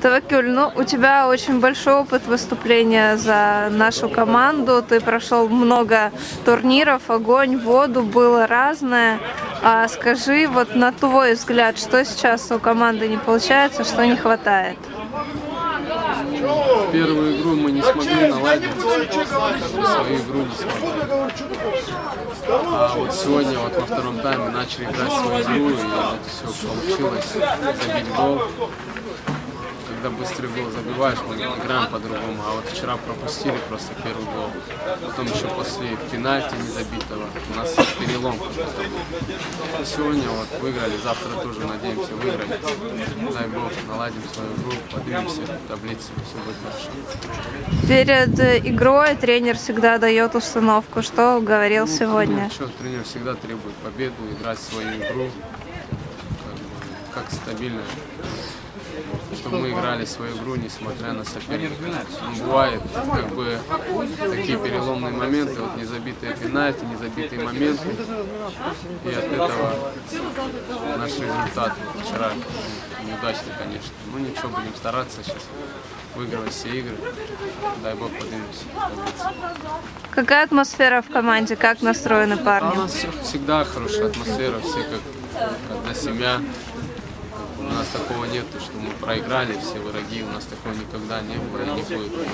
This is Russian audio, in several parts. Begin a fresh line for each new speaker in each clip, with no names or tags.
Тавакюль, ну, у тебя очень большой опыт выступления за нашу команду. Ты прошел много турниров, огонь, воду, было разное. А скажи, вот на твой взгляд, что сейчас у команды не получается, что не хватает?
Первую игру мы не смогли наладить, свою игру не смогли. А вот сегодня, вот во втором тайме начали играть свою игру, и вот все получилось, забить гол когда быстрый гол забиваешь, мы играем по-другому. А вот вчера пропустили просто первый гол. Потом еще после пенальти незабитого у нас перелом какой Сегодня вот выиграли, завтра тоже надеемся выиграть. Дай бог, наладим свою игру, поднимемся в таблице, все будет хорошо.
Перед игрой тренер всегда дает установку. Что говорил
ну,
сегодня?
Ну, что, тренер всегда требует победу, играть свою игру, как, стабильно чтобы мы играли свою игру, несмотря на соперника. Ну, бывает как бы такие переломные моменты, вот незабитые пенальти, незабитые моменты. И от этого наш результат вчера неудачный, конечно. Ну ничего, будем стараться сейчас выигрывать все игры. Дай бог поднимемся.
Какая атмосфера в команде? Как настроены парни?
А у нас всегда хорошая атмосфера, все как одна семья. У нас такого нет, что мы проиграли все враги, у нас такого никогда не было и не будет. Мы,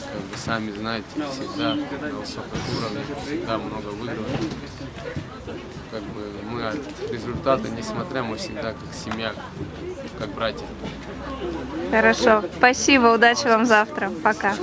как бы сами знаете, всегда на высоком уровне, всегда много выигрываем. Как бы мы от результата, несмотря, мы всегда как семья, как братья.
Хорошо. Спасибо, удачи вам завтра. Пока.